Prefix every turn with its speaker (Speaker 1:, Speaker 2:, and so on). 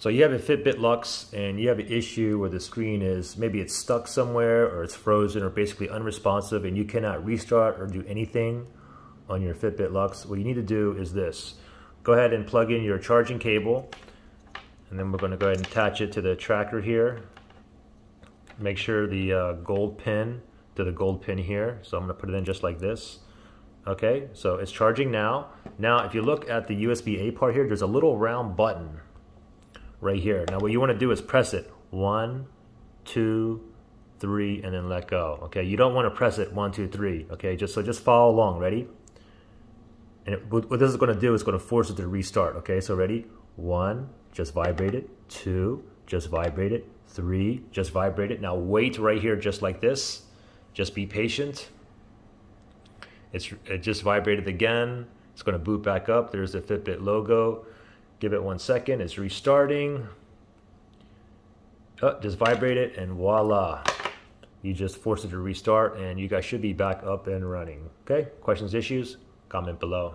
Speaker 1: So you have a Fitbit Luxe and you have an issue where the screen is, maybe it's stuck somewhere or it's frozen or basically unresponsive and you cannot restart or do anything on your Fitbit Luxe, What you need to do is this. Go ahead and plug in your charging cable and then we're gonna go ahead and attach it to the tracker here. Make sure the uh, gold pin to the gold pin here. So I'm gonna put it in just like this. Okay, so it's charging now. Now, if you look at the USB-A part here, there's a little round button right here. Now what you want to do is press it. One, two, three, and then let go. Okay, you don't want to press it one, two, three. Okay, just so just follow along. Ready? And it, what this is going to do is going to force it to restart. Okay, so ready? One, just vibrate it. Two, just vibrate it. Three, just vibrate it. Now wait right here just like this. Just be patient. It's it just vibrated again. It's going to boot back up. There's the Fitbit logo. Give it one second, it's restarting. Oh, just vibrate it and voila. You just force it to restart and you guys should be back up and running. Okay, questions, issues, comment below.